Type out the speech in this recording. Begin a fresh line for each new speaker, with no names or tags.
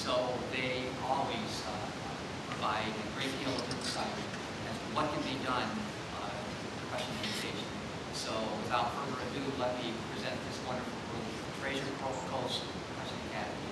So they always uh, provide a great deal of insight as to what can be done uh, to education. So without further ado, let me present this wonderful group, Fraser Coast Percussion Academy.